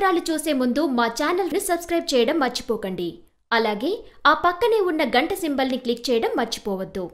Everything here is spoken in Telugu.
వివరాలు చూసే ముందు మా ఛానల్ని సబ్స్క్రైబ్ చేయడం మర్చిపోకండి. అలాగే ఆ పక్కనే ఉన్న గంట సింబల్ని క్లిక్ చేయడం మర్చిపోవద్దు.